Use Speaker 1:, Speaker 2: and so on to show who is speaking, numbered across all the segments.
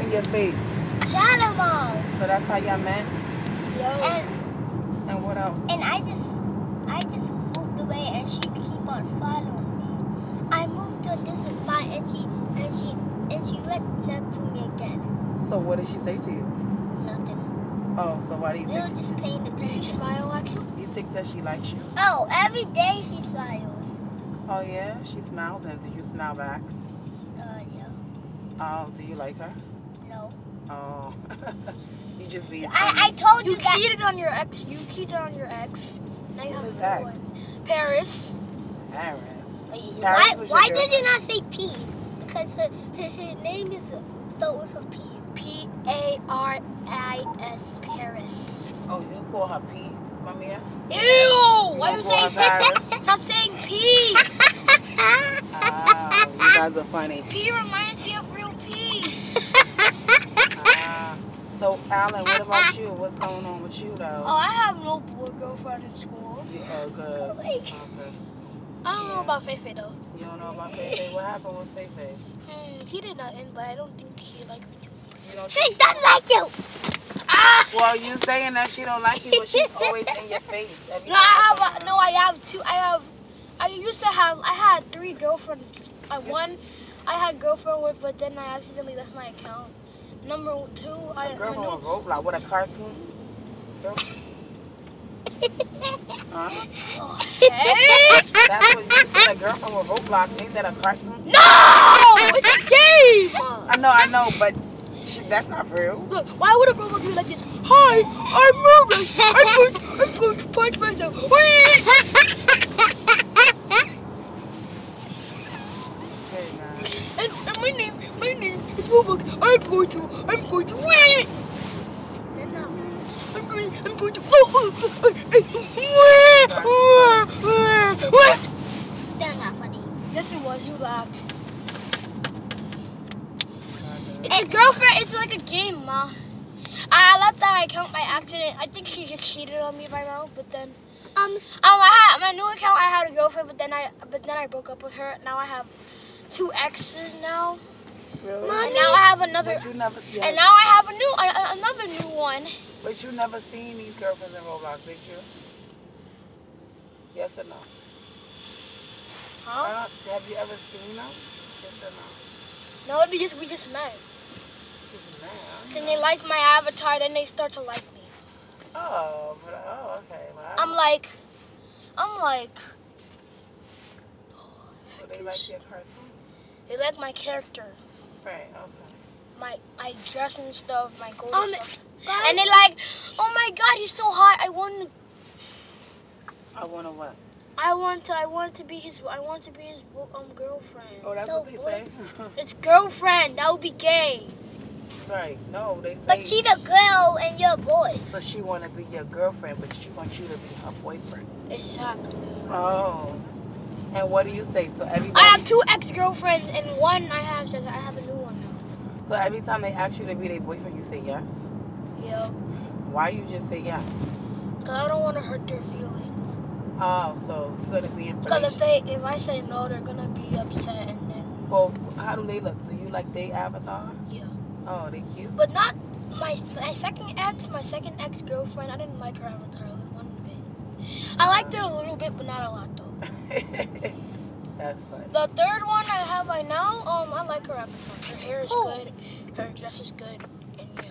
Speaker 1: in your face.
Speaker 2: Mom.
Speaker 1: So that's how y'all met?
Speaker 3: Yo.
Speaker 2: And
Speaker 1: And what else?
Speaker 2: and I just I just moved away and she keep on following me. I moved to a different spot and she and she and she went next to me again.
Speaker 1: So what did she say to you?
Speaker 2: Nothing.
Speaker 1: Oh, so why do you
Speaker 2: We were
Speaker 1: think
Speaker 2: just paying
Speaker 3: Did she
Speaker 2: attention.
Speaker 3: smile at you?
Speaker 1: you think that she likes you?
Speaker 2: Oh, every day she smiles.
Speaker 1: Oh yeah, she smiles and do you smile back?
Speaker 2: Uh, yeah.
Speaker 1: Oh, do you like her?
Speaker 2: No.
Speaker 1: Oh, you just be.
Speaker 2: I, I told you,
Speaker 3: You
Speaker 2: that.
Speaker 3: cheated on your ex. You cheated on your ex. Now you have
Speaker 1: Who's
Speaker 3: a
Speaker 1: ex?
Speaker 3: one. Paris.
Speaker 1: Paris.
Speaker 2: Why,
Speaker 1: Paris was your
Speaker 2: why did you not say P? Because her, her, her name is start with a P.
Speaker 3: P A R I S. Paris.
Speaker 1: Oh, you call her P, Mamiya?
Speaker 3: Ew! Why
Speaker 1: gonna
Speaker 3: you
Speaker 1: call
Speaker 3: saying
Speaker 1: her
Speaker 3: Stop saying P.
Speaker 1: Ah, you guys are funny.
Speaker 3: P reminds
Speaker 1: So, Alan, what about you? What's going on with you, though?
Speaker 3: Oh, I have no boy girlfriend in school.
Speaker 1: You are good.
Speaker 2: Wait.
Speaker 1: Okay.
Speaker 3: I don't know about Feifei though.
Speaker 1: You don't know about Feifei? What happened with Feifei?
Speaker 3: Hmm, he did nothing, but I don't think he liked me too.
Speaker 2: She doesn't like you.
Speaker 3: Ah!
Speaker 1: Well, you saying that she don't like you, but she's always in your face.
Speaker 3: No, I have a, no. I have two. I have. I used to have. I had three girlfriends. Just, uh, one, I had girlfriend with, but then I accidentally left my account. Number two, I
Speaker 1: A girl
Speaker 3: new,
Speaker 1: Roblox with a cartoon. Girl. Huh?
Speaker 3: hey!
Speaker 1: That's what you said. A girl from a Roblox. Ain't that a cartoon?
Speaker 3: No, it's a game.
Speaker 1: I know, I know, but that's not real.
Speaker 3: Look, why would a robot be like this? Hi, I'm Roblox. I'm going. I'm going to punch myself. Whee!
Speaker 1: Okay, man.
Speaker 3: And, my name, my name is Roblox. I'm going to. I'm going to win.
Speaker 2: That's not
Speaker 3: I'm going. I'm going to. Oh, oh, oh, oh, oh, oh.
Speaker 2: that's not funny.
Speaker 3: Yes, it was. You laughed. It's a girlfriend. It's like a game, ma. I left that account by accident. I think she just cheated on me by now. But then,
Speaker 2: Um,
Speaker 3: um, I had my new account. I had a girlfriend, but then I, but then I broke up with her. Now I have two exes now,
Speaker 1: Really?
Speaker 3: and now I have another.
Speaker 1: But you never, yeah,
Speaker 3: And now I have a new, a, a- another new one.
Speaker 1: but you never seen these girlfriends in Roblox, did you? Yes or no?
Speaker 3: Huh?
Speaker 1: Uh, have you ever seen them? Yes or no?
Speaker 3: No, we just we just met.
Speaker 1: Just man.
Speaker 3: Then they like my avatar. Then they start to like me.
Speaker 1: Oh, but, oh, okay. Well, I
Speaker 3: I'm like, I'm like,
Speaker 1: so they like your cartoon,
Speaker 3: they like my character.
Speaker 1: right? Okay.
Speaker 3: my my dress and stuff, my gold
Speaker 2: Um,
Speaker 3: and stuff.
Speaker 2: guys,
Speaker 3: And they like, oh my god, he's so hot. I want
Speaker 1: I want to what?
Speaker 3: I want to I want to be his I want to be his um girlfriend.
Speaker 1: Oh, that's
Speaker 2: No,
Speaker 1: what they
Speaker 2: boy.
Speaker 1: say.
Speaker 3: It's girlfriend. That would be gay.
Speaker 1: right? No, they say.
Speaker 2: but she the girl and you're a boy.
Speaker 1: so she want to be your girlfriend, but she wants you to be her boyfriend.
Speaker 3: Exactly.
Speaker 1: Oh. And what do you say? So every
Speaker 3: I have two ex girlfriends and one I have I have a new one now.
Speaker 1: So every time they ask you to be their boyfriend, you say yes.
Speaker 3: Yeah.
Speaker 1: Why you just say yes?
Speaker 3: Cause I don't want to hurt their feelings.
Speaker 1: Oh, so you're gonna be in
Speaker 3: Cause if they if I say no, they're gonna be upset and then
Speaker 1: Well, how do they look? Do you like their avatar?
Speaker 3: yeah.
Speaker 1: Oh, they cute.
Speaker 3: But not my my second ex, my second ex girlfriend. I didn't like her avatar like one bit. I liked it a little bit, but not a lot though.
Speaker 1: That's funny.
Speaker 3: The third one I have right now, um, I like her avatar. Her hair is
Speaker 2: Oh.
Speaker 3: good, her dress is good, and yeah.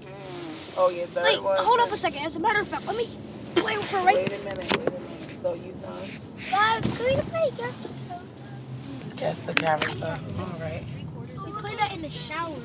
Speaker 1: Mm. Oh, your third
Speaker 3: Wait,
Speaker 1: one.
Speaker 3: hold up a second. As a matter of fact, let me play with her right.
Speaker 1: Wait a minute. Wait a minute. So you done?
Speaker 2: God, can we play just
Speaker 1: Guess the character. All right.
Speaker 3: We play that in the shower.